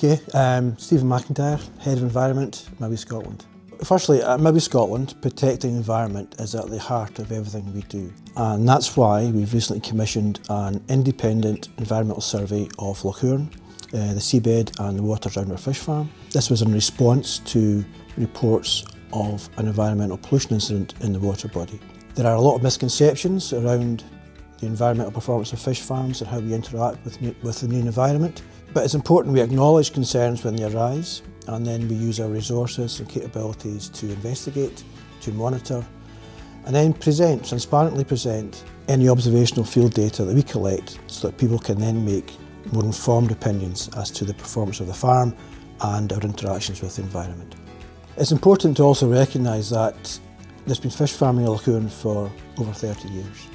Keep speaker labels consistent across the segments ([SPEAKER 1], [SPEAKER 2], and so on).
[SPEAKER 1] Okay, um, Stephen McIntyre, Head of Environment, Mowi Scotland. Firstly, at Mowi Scotland, protecting the environment is at the heart of everything we do. And that's why we've recently commissioned an independent environmental survey of Hourn, uh, the seabed and the waters around our fish farm. This was in response to reports of an environmental pollution incident in the water body. There are a lot of misconceptions around the environmental performance of fish farms and how we interact with, with the new environment. But it's important we acknowledge concerns when they arise and then we use our resources and capabilities to investigate, to monitor and then present, transparently present any observational field data that we collect so that people can then make more informed opinions as to the performance of the farm and our interactions with the environment. It's important to also recognise that there's been fish farming in Hourn for over 30 years.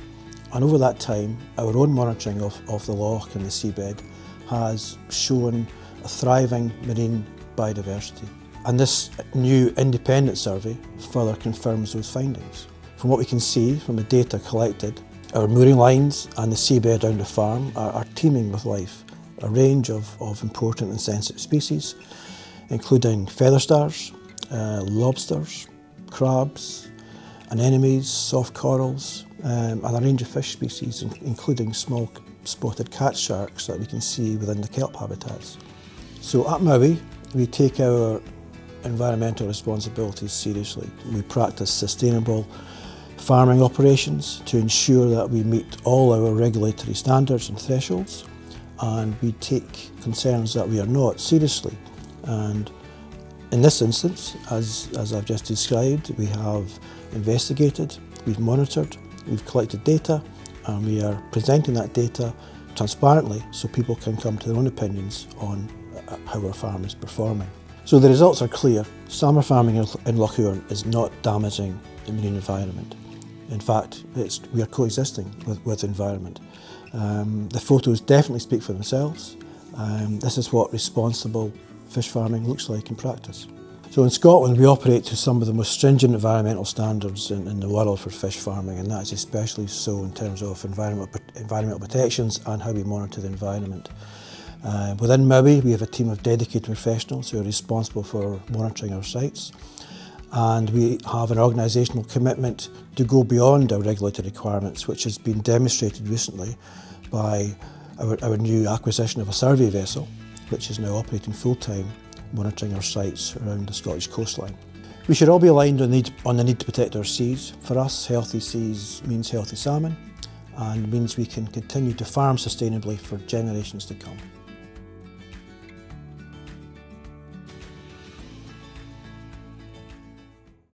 [SPEAKER 1] And over that time, our own monitoring of, of the loch and the seabed has shown a thriving marine biodiversity. And this new independent survey further confirms those findings. From what we can see from the data collected, our mooring lines and the seabed around the farm are, are teeming with life, a range of, of important and sensitive species, including feather stars, uh, lobsters, crabs, anemones, soft corals, um, and a range of fish species, including small spotted cat sharks that we can see within the kelp habitats. So at Mowi, we take our environmental responsibilities seriously. We practice sustainable farming operations to ensure that we meet all our regulatory standards and thresholds and we take concerns that we are not seriously. And in this instance, as, as I've just described, we have investigated, we've monitored, we've collected data and we are presenting that data transparently so people can come to their own opinions on uh, how our farm is performing. So the results are clear. Salmon farming in Loch Hourn is not damaging the marine environment. In fact, we are coexisting with, with environment. Um, the photos definitely speak for themselves. Um, this is what responsible fish farming looks like in practice. So in Scotland we operate to some of the most stringent environmental standards in, in the world for fish farming and that is especially so in terms of environmental, environmental protections and how we monitor the environment. Uh, within Mowi we have a team of dedicated professionals who are responsible for monitoring our sites and we have an organisational commitment to go beyond our regulatory requirements which has been demonstrated recently by our, our new acquisition of a survey vessel which is now operating full-time monitoring our sites around the Scottish coastline. We should all be aligned on, need, on the need to protect our seas. For us, healthy seas means healthy salmon and means we can continue to farm sustainably for generations to come.